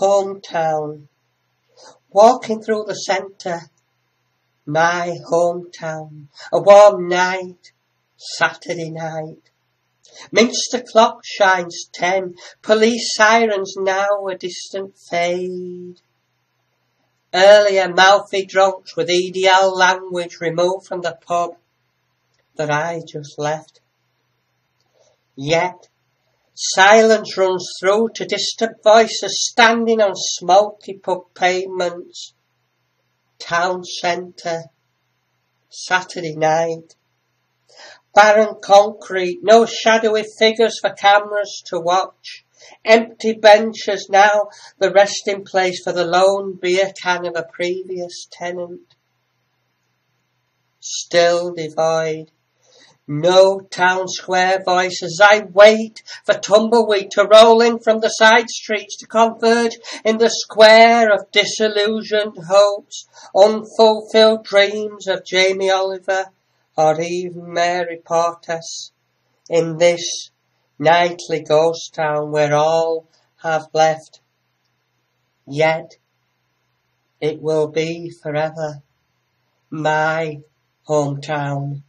Hometown. Walking through the centre. My hometown. A warm night. Saturday night. Minster clock shines ten. Police sirens now a distant fade. Earlier mouthy drunks with EDL language removed from the pub that I just left. Yet silence runs through to distant voices standing on smoky pub pavements. Town centre, Saturday night. Barren concrete, no shadowy figures for cameras to watch. Empty benches now, the resting place for the lone beer can of a previous tenant. Still devoid. No town square voice as I wait for tumbleweed to roll in from the side streets to converge in the square of disillusioned hopes, unfulfilled dreams of Jamie Oliver or even Mary Portas in this nightly ghost town where all have left. Yet it will be forever my hometown.